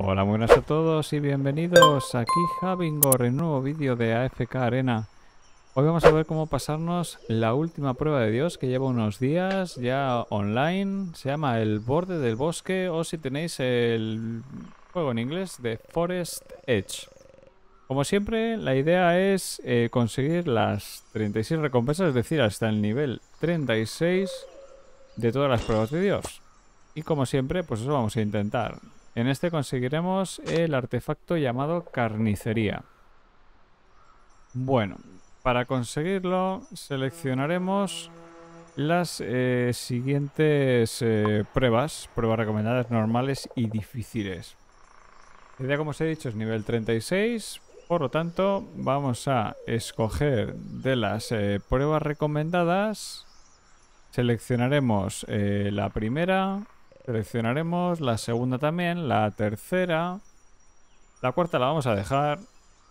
Hola, buenas a todos y bienvenidos aquí Javingor en un nuevo vídeo de AFK Arena. Hoy vamos a ver cómo pasarnos la última prueba de Dios que lleva unos días ya online. Se llama El Borde del Bosque o si tenéis el juego en inglés de Forest Edge. Como siempre, la idea es eh, conseguir las 36 recompensas, es decir, hasta el nivel 36 de todas las pruebas de Dios. Y como siempre, pues eso vamos a intentar. En este conseguiremos el artefacto llamado carnicería. Bueno, para conseguirlo seleccionaremos las eh, siguientes eh, pruebas, pruebas recomendadas normales y difíciles. Idea, como os he dicho, es nivel 36, por lo tanto vamos a escoger de las eh, pruebas recomendadas, seleccionaremos la primera, Seleccionaremos la segunda también, la tercera. La cuarta la vamos a dejar.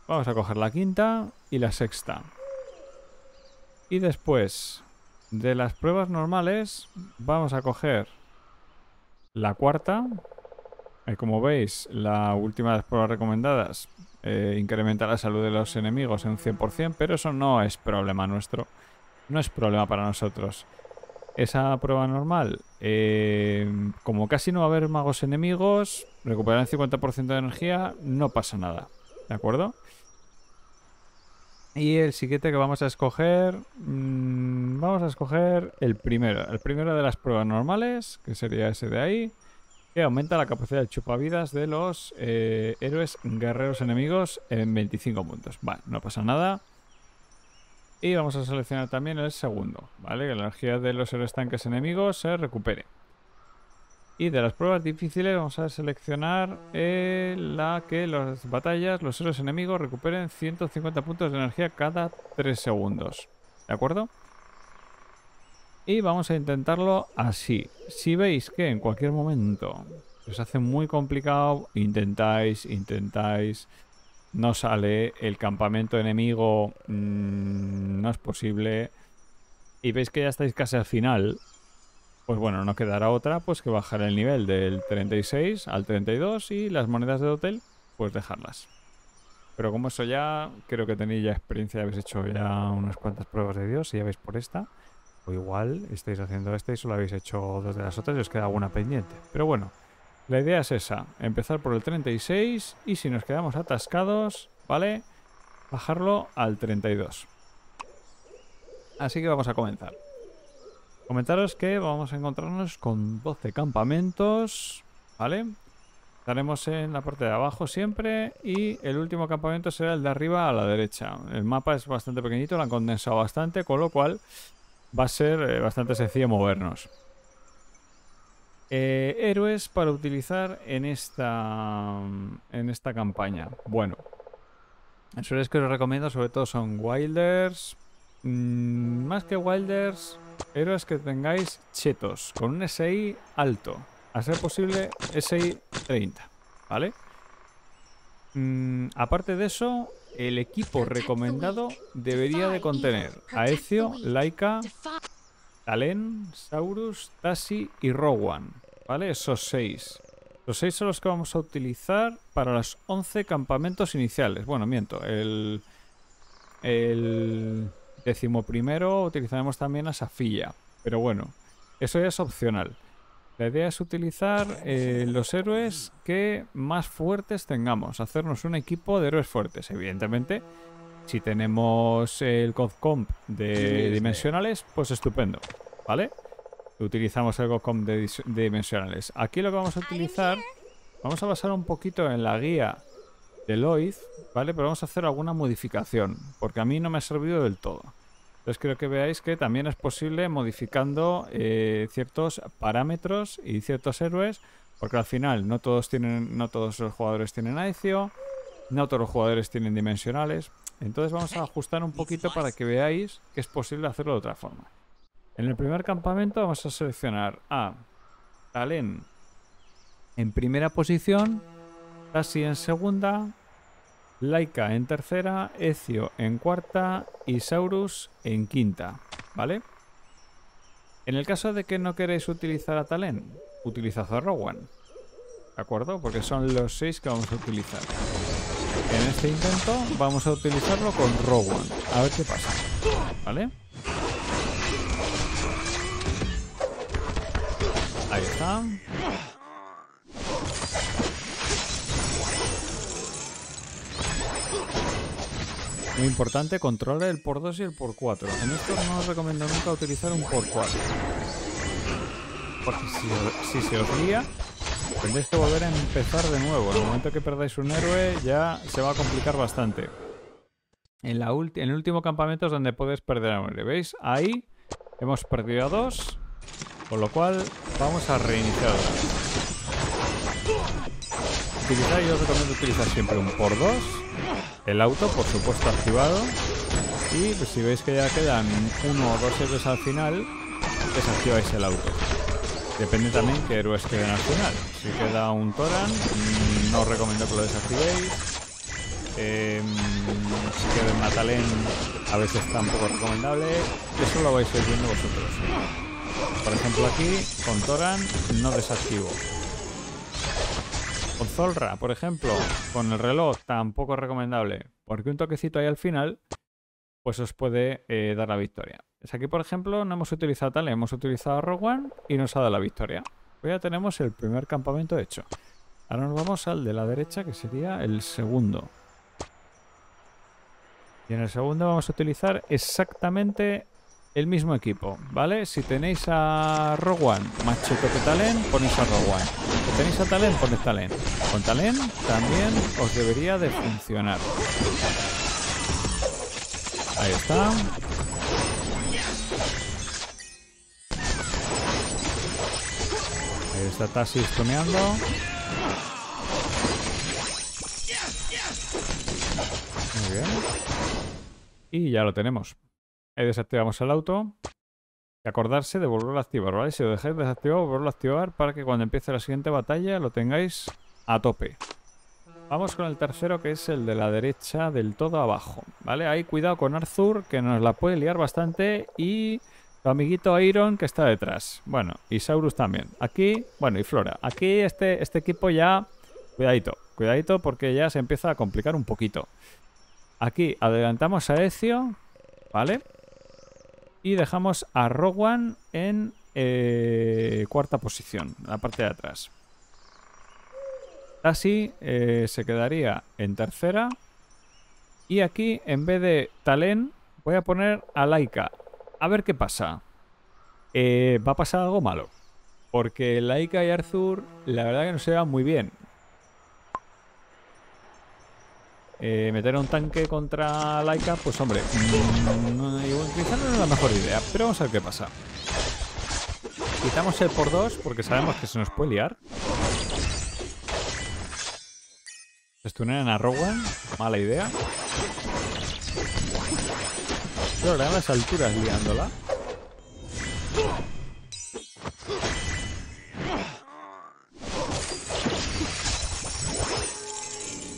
Vamos a coger la quinta y la sexta. Y después de las pruebas normales vamos a coger la cuarta. Eh, como veis, la última de las pruebas recomendadas eh, incrementa la salud de los enemigos en un 100%, pero eso no es problema nuestro. No es problema para nosotros esa prueba normal, eh, como casi no va a haber magos enemigos, recuperar el 50% de energía, no pasa nada. ¿De acuerdo? Y el siguiente que vamos a escoger, mm, vamos a escoger el primero, el primero de las pruebas normales, que sería ese de ahí, que aumenta la capacidad de chupavidas de los eh, héroes guerreros enemigos en 25 puntos. Vale, no pasa nada. Y vamos a seleccionar también el segundo, ¿vale? Que la energía de los héroes tanques enemigos se recupere. Y de las pruebas difíciles vamos a seleccionar eh, la que las batallas, los héroes enemigos recuperen 150 puntos de energía cada 3 segundos. ¿De acuerdo? Y vamos a intentarlo así. Si veis que en cualquier momento os hace muy complicado, intentáis, intentáis no sale, el campamento enemigo mm, no es posible y veis que ya estáis casi al final, pues bueno, no quedará otra pues que bajar el nivel del 36 al 32 y las monedas de hotel pues dejarlas. Pero como eso ya, creo que tenéis ya experiencia, habéis hecho ya unas cuantas pruebas de Dios y ya veis por esta. O igual estáis haciendo esta y solo habéis hecho dos de las otras y os queda alguna pendiente. Pero bueno, la idea es esa, empezar por el 36 y si nos quedamos atascados, ¿vale? Bajarlo al 32. Así que vamos a comenzar. Comentaros que vamos a encontrarnos con 12 campamentos, ¿vale? Estaremos en la parte de abajo siempre y el último campamento será el de arriba a la derecha. El mapa es bastante pequeñito, lo han condensado bastante, con lo cual va a ser eh, bastante sencillo movernos. Eh, héroes para utilizar en esta, en esta campaña. Bueno, los héroes que os recomiendo sobre todo son Wilders. Mm, más que Wilders, héroes que tengáis chetos, con un SI alto. A ser posible, SI 30, ¿vale? Mm, aparte de eso, el equipo recomendado debería de contener a Ezio, Laika, Talen, Saurus, Tassi y Rowan. ¿Vale? Esos seis. Los seis son los que vamos a utilizar para los 11 campamentos iniciales. Bueno, miento. El, el décimo primero utilizaremos también a Safilla. Pero bueno, eso ya es opcional. La idea es utilizar eh, los héroes que más fuertes tengamos. Hacernos un equipo de héroes fuertes. Evidentemente, si tenemos el CODCOMP de dimensionales, pues estupendo, ¿vale? Utilizamos el GOCOMP de, dimensionales. Aquí lo que vamos a utilizar, vamos a basar un poquito en la guía de Lloyd, ¿vale? Pero vamos a hacer alguna modificación, porque a mí no me ha servido del todo. Entonces creo que veáis que también es posible modificando eh, ciertos parámetros y ciertos héroes, porque al final no todos tienen, no todos los jugadores tienen Aecio, no todos los jugadores tienen dimensionales. Entonces vamos a ajustar un poquito para que veáis que es posible hacerlo de otra forma. En el primer campamento vamos a seleccionar a Talen en primera posición, Tassi en segunda, Laika en tercera, Ezio en cuarta y Saurus en quinta, ¿vale? En el caso de que no queréis utilizar a Talen, utilizad a Rowan. ¿de acuerdo? Porque son los seis que vamos a utilizar. En este intento vamos a utilizarlo con Rowan. A ver qué pasa. ¿Vale? Ahí está. Muy importante, controlar el por 2 y el por 4. En esto no os recomiendo nunca utilizar un por 4. Porque si, si se os lía, tendréis que volver a empezar de nuevo. En el momento que perdáis un héroe ya se va a complicar bastante. En, el último campamento es donde puedes perder a un héroe. ¿Veis? Ahí hemos perdido a dos. Con lo cual vamos a reiniciar. Utilizar, yo os recomiendo utilizar siempre un por 2 el auto, por supuesto, activado. Y pues, si veis que ya quedan uno o dos héroes al final, desactiváis el auto. Depende también qué héroes queden al final. Si queda un Toran, mm, no os recomiendo que lo desactivéis. Em, si queda un Natalén, a veces tampoco recomendable. Eso lo vais a ir viendo vosotros. Por ejemplo aquí, con Toran, no desactivo. Con Zolra, por ejemplo, con el reloj tampoco recomendable, porque un toquecito ahí al final, pues os puede eh, dar la victoria. Aquí, por ejemplo, no hemos utilizado tal, hemos utilizado Rogue y nos ha dado la victoria. Pues ya tenemos el primer campamento hecho. Ahora nos vamos al de la derecha, que sería el segundo. Y en el segundo vamos a utilizar exactamente el mismo equipo, ¿vale? Si tenéis a Rowan más cheto que Talen, ponéis a Rowan. Si tenéis a Talen, ponéis Talen. Con Talen también os debería de funcionar. Ahí está. Está Tassi. Muy bien. Y ya lo tenemos. Ahí desactivamos el auto. Y acordarse de volverlo a activar, ¿vale? Si lo dejáis desactivado, volverlo a activar para que cuando empiece la siguiente batalla lo tengáis a tope. Vamos con el tercero, que es el de la derecha del todo abajo, ¿vale? Ahí cuidado con Arthur, que nos la puede liar bastante, y amiguito Iron, que está detrás. Bueno, y Saurus también. Aquí, bueno, y Flora. Aquí este, este equipo ya... Cuidadito, cuidadito, porque ya se empieza a complicar un poquito. Aquí adelantamos a Ezio, ¿vale? Y dejamos a Rowan en eh, cuarta posición, en la parte de atrás. Así eh, se quedaría en tercera. Y aquí, en vez de Talen, voy a poner a Laika. A ver qué pasa. Eh, va a pasar algo malo. Porque Laika y Arthur, la verdad que no se van muy bien. Eh, meter un tanque contra Laika, pues hombre, mm, no, quizá no es la mejor idea, pero vamos a ver qué pasa. Quitamos el por dos porque sabemos que se nos puede liar. Estunean a Rowan, mala idea. Pero a las alturas liándola.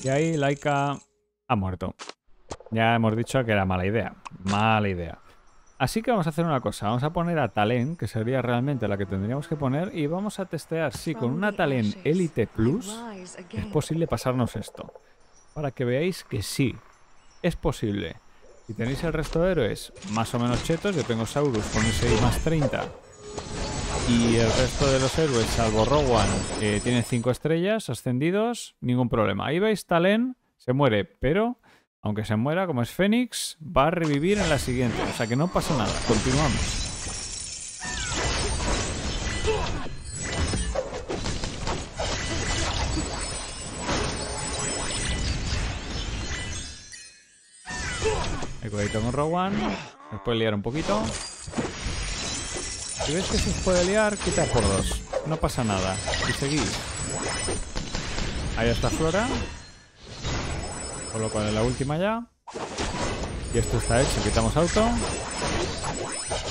Y ahí Laika ha muerto. Ya hemos dicho que era mala idea. Mala idea. Así que vamos a hacer una cosa. Vamos a poner a Talen, que sería realmente la que tendríamos que poner, y vamos a testear si con una Talen Elite Plus es posible pasarnos esto. Para que veáis que sí, es posible. Si tenéis el resto de héroes más o menos chetos, yo tengo Saurus con ese más 30 y el resto de los héroes, salvo Rowan, eh, tienen 5 estrellas ascendidos, ningún problema. Ahí veis, Talen se muere, pero aunque se muera, como es Fénix, va a revivir en la siguiente. O sea que no pasa nada. Continuamos. Con Rowan. Nos puede liar un poquito. Si ves que se puede liar, quita por dos. No pasa nada. Y seguís. Ahí está Flora. Con lo cual es la última ya. Y esto está hecho. Quitamos auto.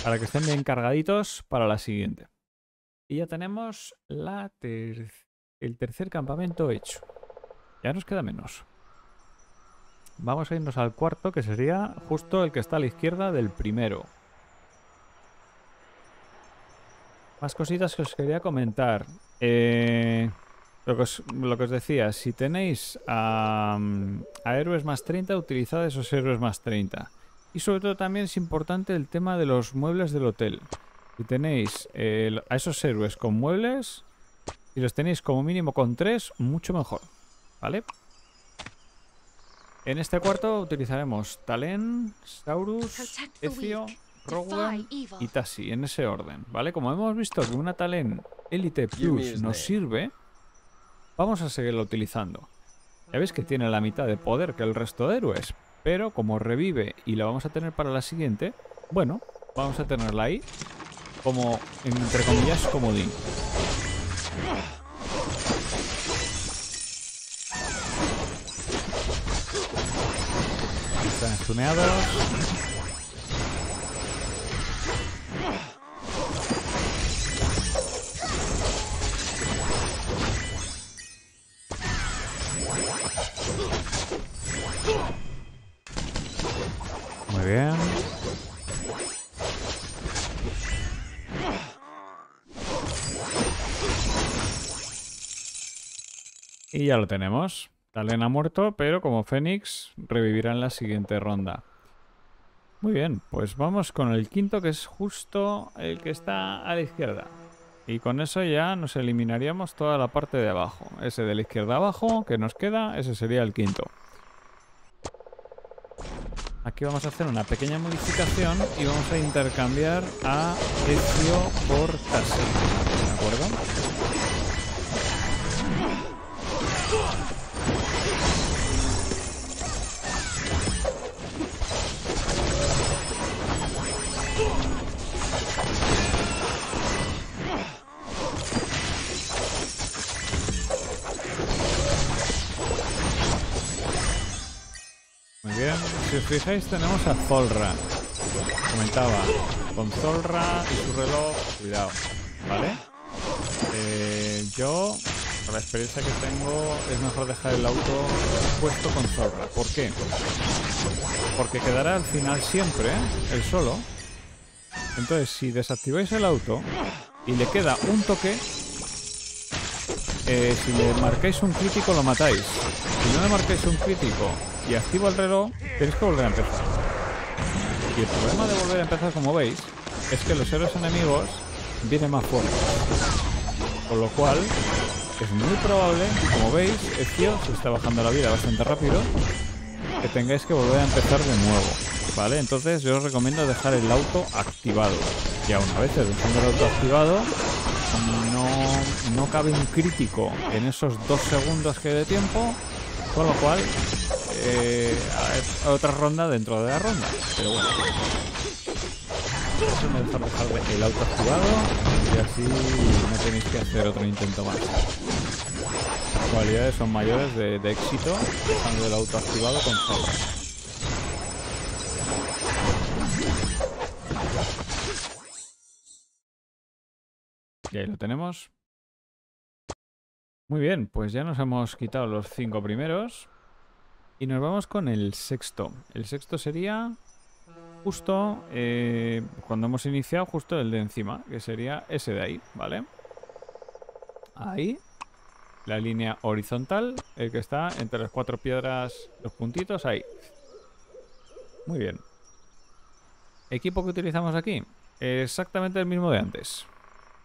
Para que estén bien cargaditos para la siguiente. Y ya tenemos la el tercer campamento hecho. Ya nos queda menos. Vamos a irnos al cuarto, que sería justo el que está a la izquierda del primero. Más cositas que os quería comentar. Eh, Lo que, os, lo que os decía, si tenéis a, a héroes más 30, utilizad esos héroes más 30. Y sobre todo también es importante el tema de los muebles del hotel. Si tenéis eh, a esos héroes con muebles, si los tenéis como mínimo con 3, mucho mejor. ¿Vale? En este cuarto utilizaremos Talen, Saurus, Ezio. Rowan y Tassi, en ese orden, ¿vale? Como hemos visto que una Talen Elite Plus nos sirve, vamos a seguirla utilizando. Ya veis que tiene la mitad de poder que el resto de héroes, pero como revive y la vamos a tener para la siguiente, bueno, vamos a tenerla ahí como, entre comillas, comodín. Están estuneados. Muy bien. Y ya lo tenemos. Talen ha muerto, pero como Fénix revivirá en la siguiente ronda. Muy bien, pues vamos con el quinto que es justo el que está a la izquierda. Y con eso ya nos eliminaríamos toda la parte de abajo. Ese de la izquierda abajo que nos queda, ese sería el quinto. Aquí vamos a hacer una pequeña modificación y vamos a intercambiar a Ezio por Tassi. ¿De acuerdo? Fijáis tenemos a Zolra. Comentaba, con Zolra y su reloj, cuidado, ¿vale? Eh, yo, por la experiencia que tengo, es mejor dejar el auto puesto con Zolra. ¿Por qué? Porque quedará al final siempre, ¿eh? el solo. Entonces, si desactiváis el auto y le queda un toque, eh, si le marcáis un crítico lo matáis. Si no le marcáis un crítico y activo el reloj, tenéis que volver a empezar. Y el problema de volver a empezar, como veis, es que los héroes enemigos vienen más fuertes. Con lo cual, es muy probable, como veis, Ezio se está bajando la vida bastante rápido, que tengáis que volver a empezar de nuevo. ¿Vale? Entonces yo os recomiendo dejar el auto activado. Ya una vez dejando el auto activado, no, cabe un crítico en esos dos segundos que de tiempo, con lo cual eh, otra ronda dentro de la ronda. Pero bueno. Eso me deja dejar el auto activado y así no tenéis que hacer otro intento más. Las probabilidades son mayores de, de éxito dejando el auto activado con sobra. Y ahí lo tenemos. Muy bien, pues ya nos hemos quitado los cinco primeros. Y nos vamos con el sexto. El sexto sería justo eh, cuando hemos iniciado, justo el de encima, que sería ese de ahí, ¿vale? Ahí. La línea horizontal, el que está entre las cuatro piedras, los puntitos, ahí. Muy bien. Equipo que utilizamos aquí. Exactamente el mismo de antes.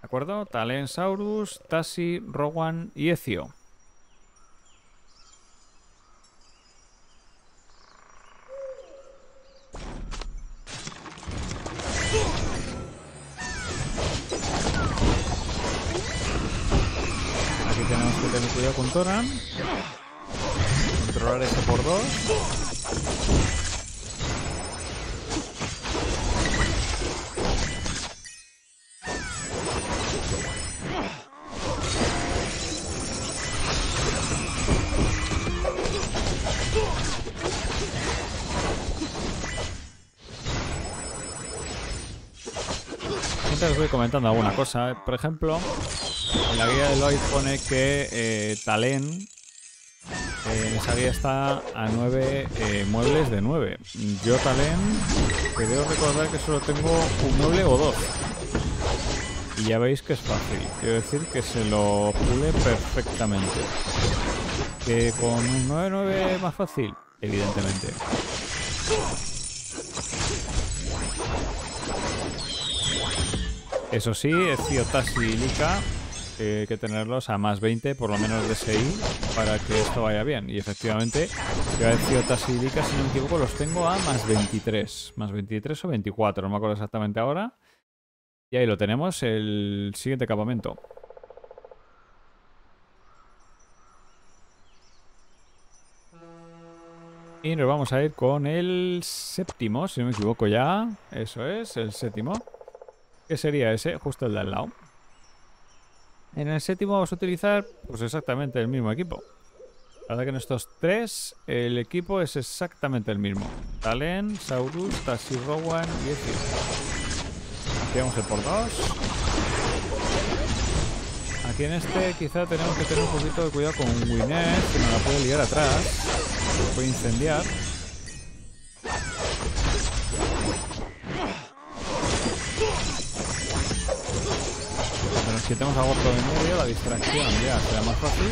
¿De acuerdo? Talensaurus, Tassi, Rowan y Ezio. Comentando alguna cosa. Por ejemplo, en la guía de Lloyd pone que eh, Talen eh, en esa guía está a 9 muebles de 9. Yo Talen creo recordar que solo tengo un mueble o dos. Y ya veis que es fácil. Quiero decir que se lo pule perfectamente. Que con un 9-9 más fácil, evidentemente. Eso sí, Eziotas y Lika eh, que tenerlos a más 20, por lo menos de SI, para que esto vaya bien. Y efectivamente, yo a Eziotas y Lika, si no me equivoco, los tengo a más 23. Más 23 o 24, no me acuerdo exactamente ahora. Y ahí lo tenemos, el siguiente campamento. Y nos vamos a ir con el séptimo, si no me equivoco ya. Eso es, el séptimo. ¿Qué sería ese? Justo el de al lado. En el séptimo vamos a utilizar pues exactamente el mismo equipo. La verdad que en estos tres el equipo es exactamente el mismo. Talen, Saurus, Tassi Rowan y Ezio. Activamos el por dos. Aquí en este quizá tenemos que tener un poquito de cuidado con Winnet, que nos la puede liar atrás. Se puede incendiar. Si tenemos a Gordo en medio, la distracción ya será más fácil.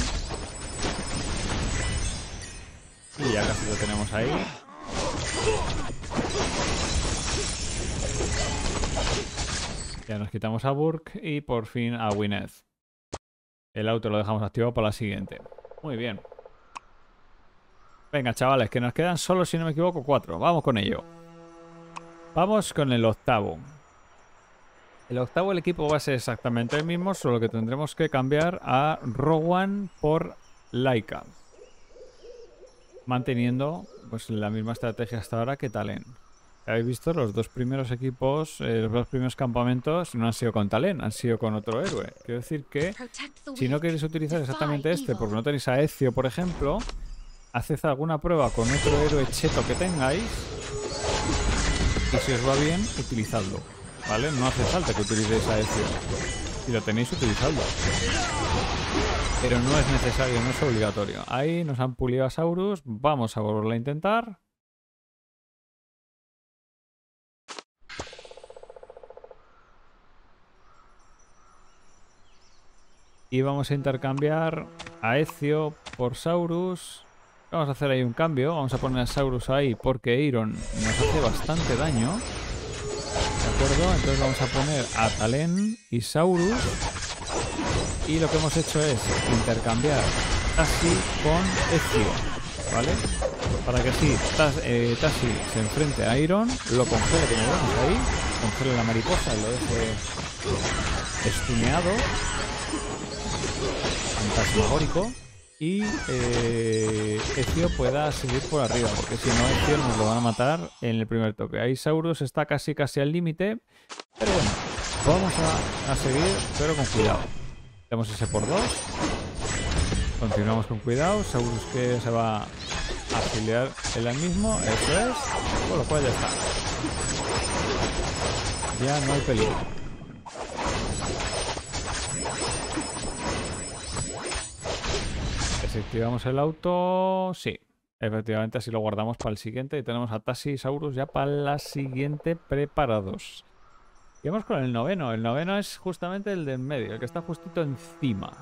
Y ya casi lo tenemos ahí. Ya nos quitamos a Burke y por fin a Wineth. El auto lo dejamos activado para la siguiente. Muy bien. Venga, chavales, que nos quedan solo, si no me equivoco, cuatro. Vamos con ello. Vamos con el octavo. El octavo el equipo va a ser exactamente el mismo, solo que tendremos que cambiar a Rowan por Laika. Manteniendo pues la misma estrategia hasta ahora que Talen. Habéis visto, los dos primeros equipos, eh, los dos primeros campamentos no han sido con Talen, han sido con otro héroe. Quiero decir que si no queréis utilizar exactamente este, porque no tenéis a Ezio, por ejemplo, haced alguna prueba con otro héroe cheto que tengáis y si os va bien, utilizadlo. ¿Vale? No hace falta que utilicéis a Ezio. Si lo tenéis, utilizadlo. Pero no es necesario, no es obligatorio. Ahí nos han pulido a Saurus. Vamos a volverlo a intentar. Y vamos a intercambiar a Ezio por Saurus. Vamos a hacer ahí un cambio. Vamos a poner a Saurus ahí porque Iron nos hace bastante daño. Entonces vamos a poner a Talen y Saurus. Y lo que hemos hecho es intercambiar Tassi con Ezio. ¿Vale? Para que así eh, Tassi se enfrente a Iron, lo congele como vemos ahí, congele la mariposa y lo deje estuneado, fantasmagórico y eh, Ezio pueda seguir por arriba, porque si no Ezio nos lo van a matar en el primer toque. Ahí Saurus está casi casi al límite, pero bueno, vamos a, seguir, pero con cuidado. Tenemos ese por dos. Continuamos con cuidado. Saurus que se va a afiliar el mismo, eso es. Con lo cual ya está. Ya no hay peligro. Si activamos el auto, sí. Efectivamente, así lo guardamos para el siguiente. Y tenemos a Tassi y Saurus ya para la siguiente preparados. Y vamos con el noveno. El noveno es justamente el de en medio, el que está justito encima.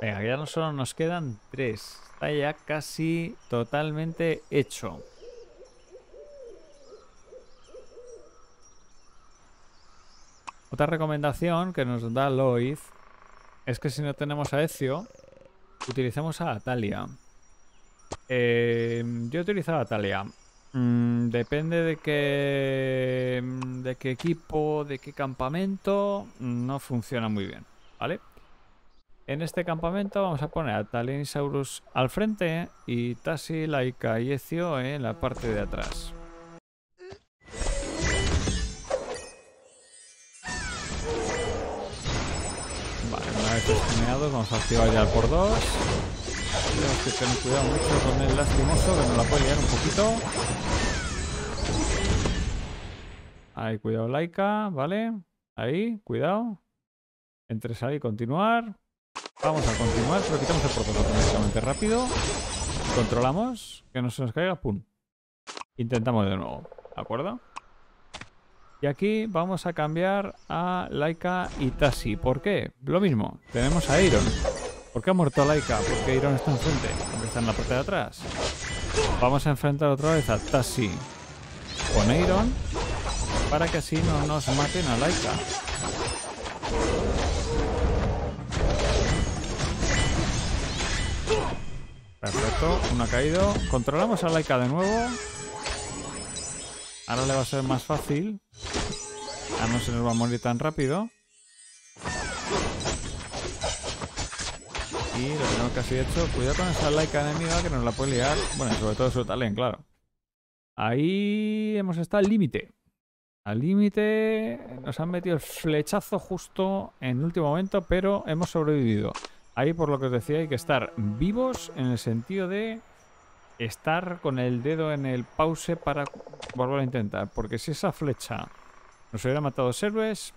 Venga, ya no solo nos quedan tres. Está ya casi totalmente hecho. Otra recomendación que nos da Lois es que si no tenemos a Ezio, utilicemos a Atalia. Eh, yo he utilizado a Atalia. Mm, depende de qué, de qué equipo, de qué campamento, no funciona muy bien, ¿vale? En este campamento vamos a poner a Talenisaurus al frente y Tassi, Laika y Ezio en la parte de atrás. Vamos a activar ya el por dos. Tenemos que tener cuidado mucho con el lastimoso que nos la puede liar un poquito. Ahí, cuidado Laika, ¿vale? Ahí, cuidado. Entre salir y continuar. Vamos a continuar, pero quitamos el por dos automáticamente rápido. Controlamos, que no se nos caiga, pum. Intentamos de nuevo, ¿de acuerdo? Y aquí vamos a cambiar a Laika y Tassi. ¿Por qué? Lo mismo, tenemos a Iron. ¿Por qué ha muerto Laika? Porque Iron está enfrente, está en la parte de atrás. Vamos a enfrentar otra vez a Tassi con Iron para que así no nos maten a Laika. Perfecto, uno ha caído. Controlamos a Laika de nuevo. Ahora le va a ser más fácil. Ah, no se nos va a morir tan rápido. Y lo tenemos casi hecho. Cuidado con esa Laika enemiga que nos la puede liar. Bueno, sobre todo su talent, claro. Ahí hemos estado al límite. Al límite nos han metido el flechazo justo en el último momento, pero hemos sobrevivido. Ahí, por lo que os decía, hay que estar vivos en el sentido de estar con el dedo en el pause para volver a intentar. Porque si esa flecha nos hubiera matado dos héroes,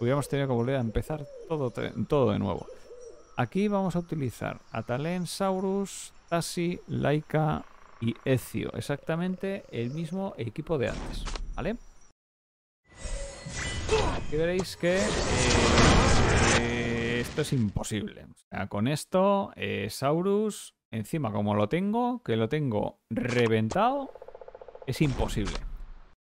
hubiéramos tenido que volver a empezar todo, todo de nuevo. Aquí vamos a utilizar a Talen, Saurus, Tassi, Laika y Ezio. Exactamente el mismo equipo de antes. ¿Vale? Aquí veréis que... Eh, esto es imposible. Con esto, eh, Saurus, encima como lo tengo, que lo tengo reventado, es imposible.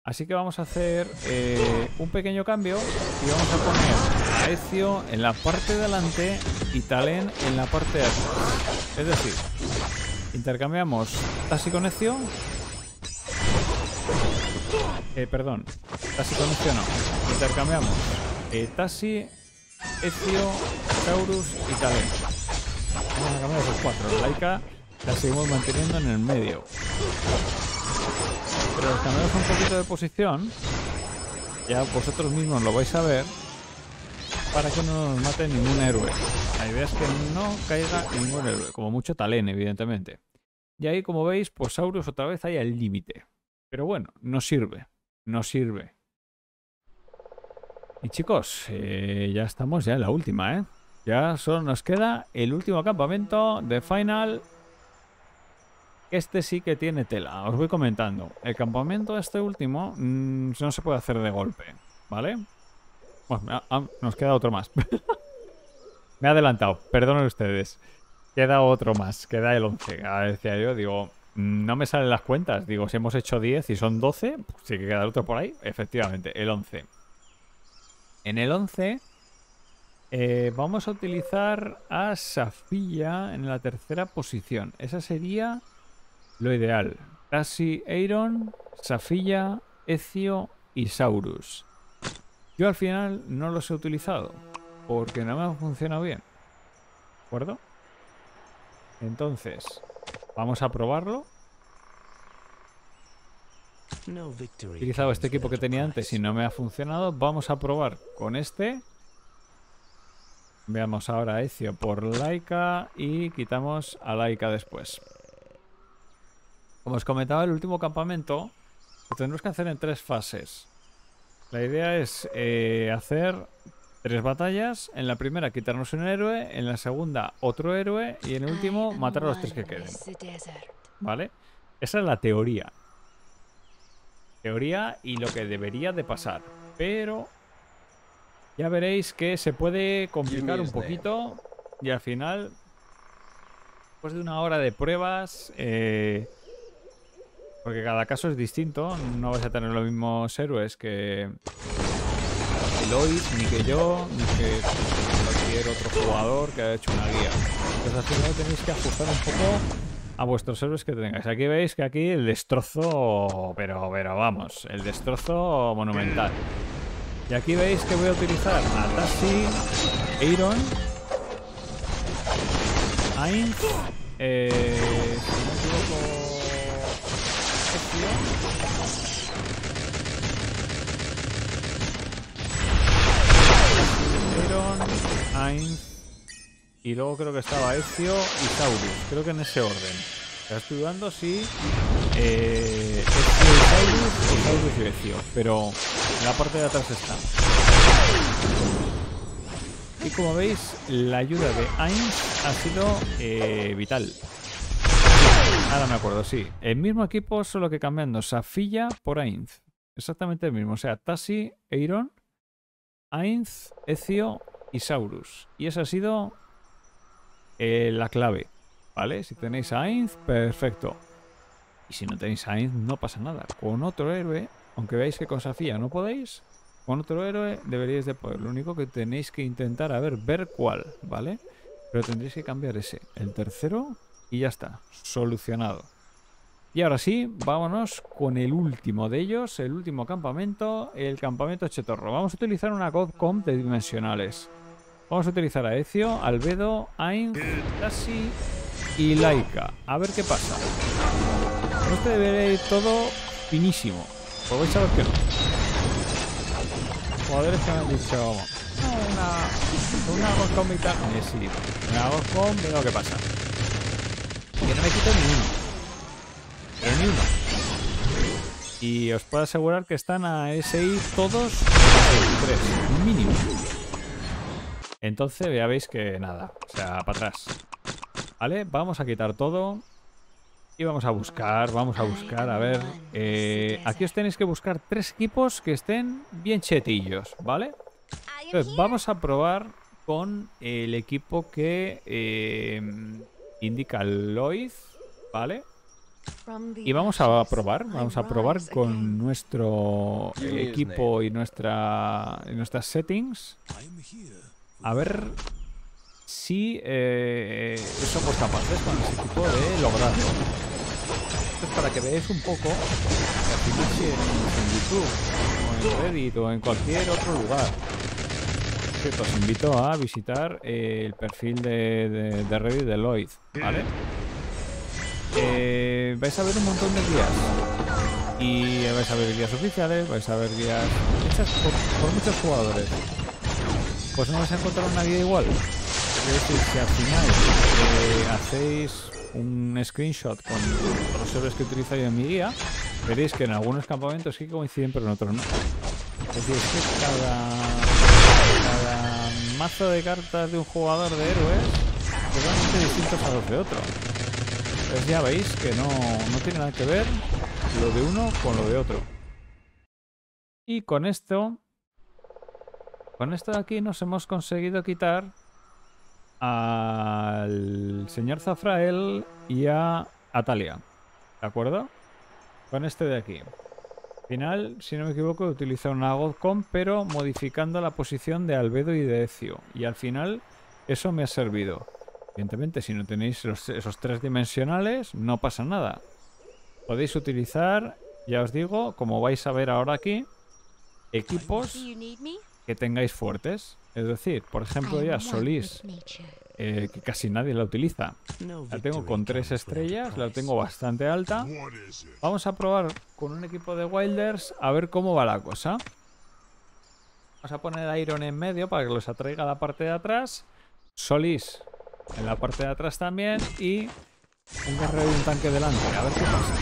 Así que vamos a hacer eh, un pequeño cambio y vamos a poner a Ezio en la parte de delante y Talen en la parte de atrás. Es decir, intercambiamos Tassi con Ezio. Eh, perdón, Tassi con Ezio no. Intercambiamos eh, Tassi Ezio, Taurus y Talen. Vamos a cambiar esos cuatro. Laika la seguimos manteniendo en el medio. Pero cambiamos un poquito de posición. Ya vosotros mismos lo vais a ver. Para que no nos mate ningún héroe. La idea es que no caiga ningún héroe. Como mucho Talen, evidentemente. Y ahí, como veis, pues Saurus otra vez hay al límite. Pero bueno, no sirve. No sirve. Y chicos, eh, ya estamos ya en la última, ¿eh? Ya solo nos queda el último campamento de Final. Este sí que tiene tela, os voy comentando. El campamento este último mm, no se puede hacer de golpe, ¿vale? Bueno, nos queda otro más. Me he adelantado, perdonen ustedes. Queda otro más, queda el 11. Ahora decía yo, digo, mm, no me salen las cuentas. Digo, si hemos hecho 10 y son 12, pues sí que queda otro por ahí. Efectivamente, el 11. En el 11 eh, vamos a utilizar a Safilla en la tercera posición. Esa sería lo ideal. Casi Eiron, Safilla, Ezio y Saurus. Yo al final no los he utilizado porque no me ha funcionado bien. ¿De acuerdo? Entonces, vamos a probarlo. He utilizado este equipo que tenía antes y no me ha funcionado. Vamos a probar con este. Veamos ahora a Ezio por Laika y quitamos a Laika después. Como os comentaba, el último campamento lo tendremos que hacer en tres fases. La idea es eh, hacer tres batallas. En la primera quitarnos un héroe, en la segunda otro héroe y en el último matar a los tres que queden. ¿Vale? Esa es la teoría teoría y lo que debería de pasar. Pero ya veréis que se puede complicar un poquito y al final, después de una hora de pruebas, eh, porque cada caso es distinto, no vais a tener los mismos héroes que Eloy, ni que yo, ni que cualquier otro jugador que haya hecho una guía. Entonces al final tenéis que ajustar un poco a vuestros héroes que tengáis. Aquí veis que aquí el destrozo, pero, pero vamos, el destrozo monumental. Y aquí veis que voy a utilizar a Tassi, Eiron, Ainz, eh, Ainz, y luego creo que estaba Ezio y Saurus. Creo que en ese orden. Estoy dudando si eh, Ezio y Saurus o Ezio. Pero la parte de atrás está. Y como veis, la ayuda de Ainz ha sido eh, vital. Ahora me acuerdo, sí. El mismo equipo, solo que cambiando Safilla por Ainz. Exactamente el mismo. O sea, Tassi, Eiron, Ainz, Ezio y Saurus. Y esa ha sido eh, la clave. ¿Vale? Si tenéis a Ainz, perfecto. Y si no tenéis a Ainz, no pasa nada. Con otro héroe, aunque veáis que con Safía no podéis, con otro héroe deberíais de poder. Lo único que tenéis que intentar, a ver, ver cuál, ¿vale? Pero tendréis que cambiar ese. El tercero y ya está. Solucionado. Y ahora sí, vámonos con el último de ellos, el último campamento, el campamento Chetorro. Vamos a utilizar una Godcom de dimensionales. Vamos a utilizar a Ezio, Albedo, Ain, Tassi y Laika. A ver qué pasa. Este debería ir todo finísimo. Pues vais a ver que no. Jugadores que me han dicho una, una Godcom y tal. Eh, sí, una Godcom, veo qué pasa. Que no me quito ni uno. Pero ni uno. Y os puedo asegurar que están a SI todos tres, mínimo. Entonces ya veis que nada, o sea, para atrás. Vale, vamos a quitar todo. Y vamos a buscar, vamos a buscar, a ver. Eh, aquí os tenéis que buscar tres equipos que estén bien chetillos, ¿vale? Entonces, vamos a probar con el equipo que eh, indica Lloyd, ¿vale? Y vamos a probar, vamos a probar con nuestro equipo y nuestra, nuestras settings. A ver si eh, somos capaces con ese equipo de lograrlo. Entonces, para que veáis un poco, si en, YouTube, o en Reddit, o en cualquier otro lugar, os invito a visitar eh, el perfil de, Reddit de Lloyd, ¿vale? Eh, vais a ver un montón de guías. Y vais a ver guías oficiales, vais a ver guías hechas por, muchos jugadores. Pues no vais a encontrar una guía igual. Es decir, si al final eh, hacéis un screenshot con los servers que utilizo yo en mi guía, veréis que en algunos campamentos sí coinciden, pero en otros no. Es que cada, cada mazo de cartas de un jugador de héroes es totalmente distintos a los de otro. Pues ya veis que no, no tiene nada que ver lo de uno con lo de otro. Y con esto, con esto de aquí nos hemos conseguido quitar al señor Zafrael y a Atalia. ¿De acuerdo? Con este de aquí. Al final, si no me equivoco, he utilizado una Godcom, pero modificando la posición de Albedo y de Ezio. Y al final, eso me ha servido. Evidentemente, si no tenéis esos tres dimensionales, no pasa nada. Podéis utilizar, ya os digo, como vais a ver ahora aquí, equipos que tengáis fuertes. Es decir, por ejemplo, ya Solís, eh, que casi nadie la utiliza. La tengo con tres estrellas, la tengo bastante alta. Vamos a probar con un equipo de Wilders a ver cómo va la cosa. Vamos a poner a Iron en medio para que los atraiga a la parte de atrás. Solís en la parte de atrás también y un guerrero y un tanque delante. A ver qué pasa.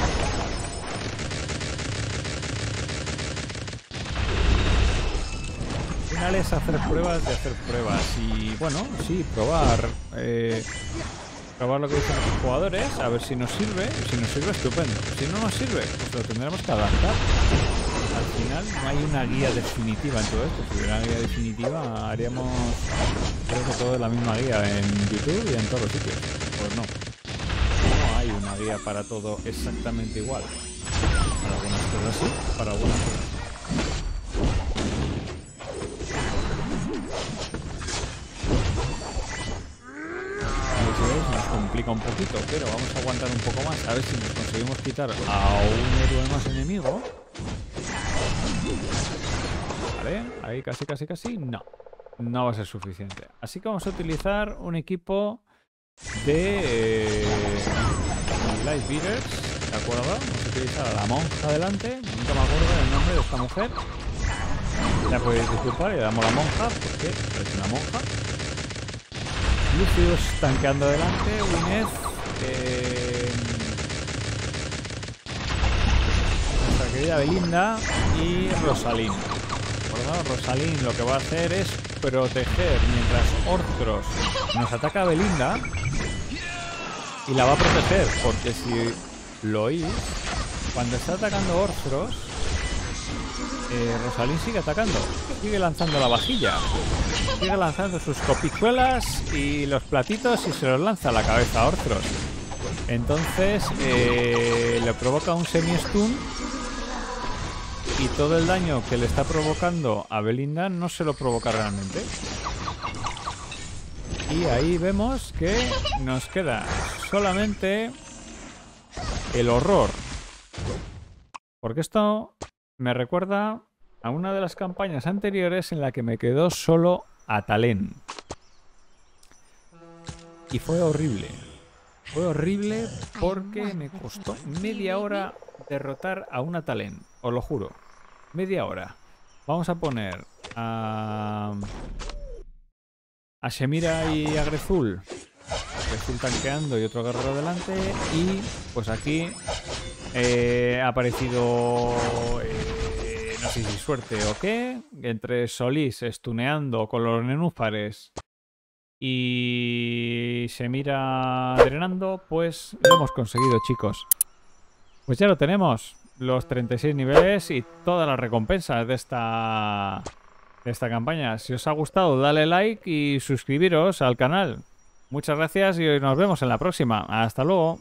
Final es hacer pruebas de hacer pruebas y bueno, sí, probar eh, probar lo que dicen los jugadores, a ver si nos sirve, si nos sirve estupendo, si no nos sirve, pues lo tendremos que adaptar. Al final no hay una guía definitiva en todo esto, si hubiera una guía definitiva haríamos creo que todo es la misma guía en YouTube y en todos los sitios. Pues no. No hay una guía para todo exactamente igual. Para algunas cosas sí, para algunas cosas un poquito, pero vamos a aguantar un poco más a ver si nos conseguimos quitar a un héroe más enemigo. Vale, ahí casi, casi, casi, no no va a ser suficiente. Así que vamos a utilizar un equipo de eh, Light Beaters, ¿de acuerdo? Vamos a utilizar a la monja adelante, nunca me acuerdo del nombre de esta mujer. Ya podéis disculpar, le damos la monja, porque es una monja. Lucius tanqueando adelante, Winez, eh, nuestra querida Belinda y Rosalín. Rosalín lo que va a hacer es proteger mientras Orthros nos ataca a Belinda y la va a proteger porque si lo oís cuando está atacando Orthros eh, Rosalín sigue atacando. Sigue lanzando la vajilla. Sigue lanzando sus copicuelas y los platitos y se los lanza a la cabeza a Orthros. Entonces eh, le provoca un semi-stun y todo el daño que le está provocando a Belinda no se lo provoca realmente. Y ahí vemos que nos queda solamente el horror. Porque esto me recuerda a una de las campañas anteriores en la que me quedó solo Atalén. Y fue horrible. Fue horrible porque me costó media hora derrotar a un Atalén. Os lo juro. Media hora. Vamos a poner a... A Shemira y a Grezul. Grezul tanqueando y otro guerrero delante. Y pues aquí eh, ha aparecido... eh, no sé si suerte o qué. Entre Solís estuneando con los nenúfares y se mira drenando, pues lo hemos conseguido, chicos. Pues ya lo tenemos, los 36 niveles y todas las recompensas de esta, de esta campaña. Si os ha gustado, dale like y suscribiros al canal. Muchas gracias y nos vemos en la próxima. Hasta luego.